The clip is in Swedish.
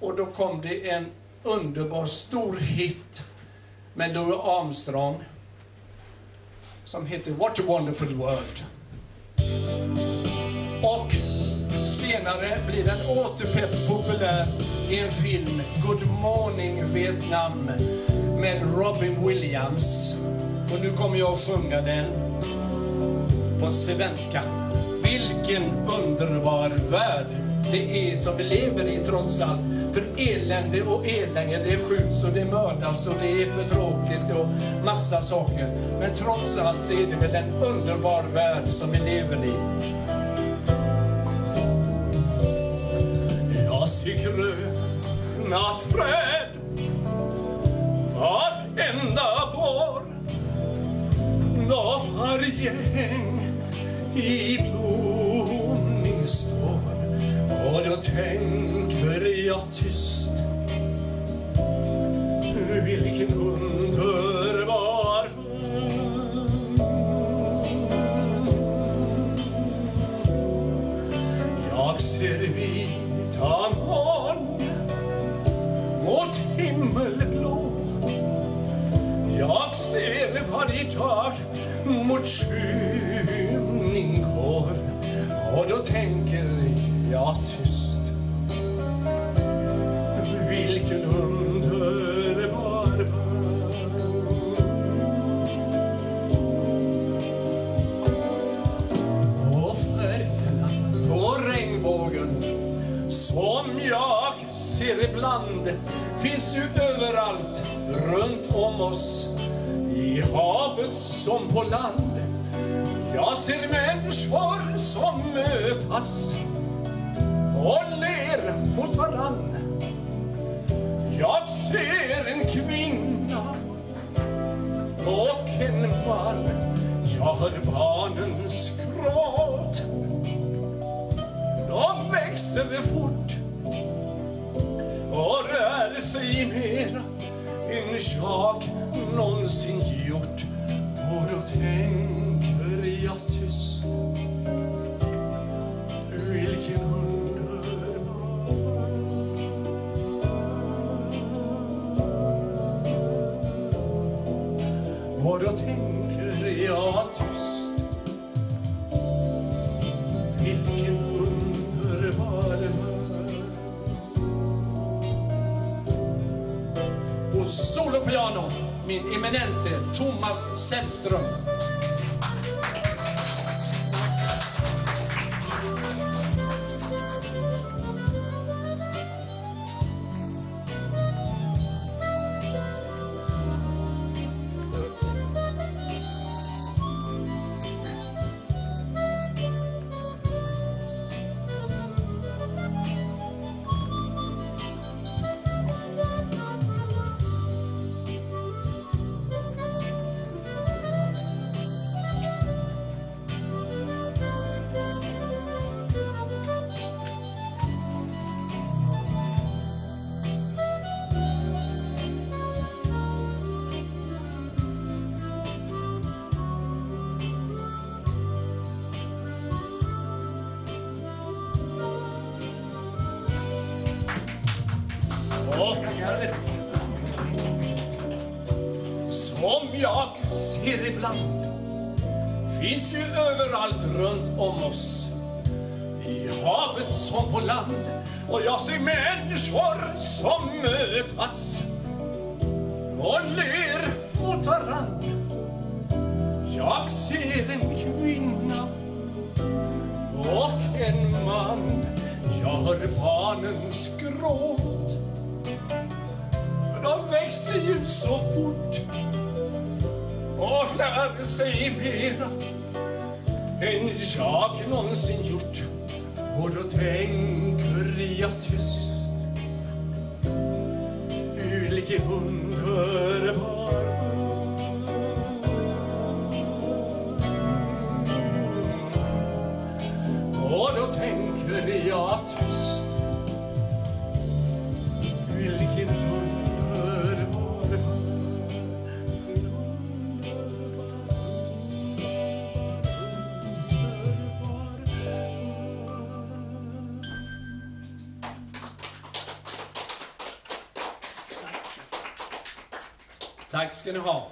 Och då kom det en underbar stor hit med Louis Armstrong som heter What a wonderful world. Och senare blir den åter populär i en film, Good morning Vietnam, med Robin Williams. Och nu kommer jag att sjunga den på svenska. Vilken underbar värld det är som vi lever i trots allt. För elände och elände, det skjuts och det mördas och det är för tråkigt och massa saker. Men trots allt så är det väl en underbar värld som vi lever i. Jag ser gröna träd varenda vår. Norrgäng i blod och då tänker jag tyst. Vilken underbar Jag ser vita moln mot himmelblå. Jag ser varje dag mot skymning går. Och då tänker jag tyst. Jag ser ibland finns ju överallt runt om oss i havet som på land. Jag ser människor som mötas och ler mot varann. Jag ser en kvinna och en man. Jag hör barnens gråt. De växer fort och rör sig mera än jag någonsin gjort. Och då tänker jag tyst. Vilken underbar Och då tänker solopiano, min eminente Thomas Sällström. Som jag ser ibland finns ju överallt runt om oss. I havet som på land och jag ser människor som mötas. Och ler mot varann. Jag ser en kvinna och en man. Jag hör barnens gråt de ju så fort och lär sig mera än jag någonsin gjort. Och då tänker jag tyst vilken underbar. Och då tänker jag tyst Tack ska ni ha.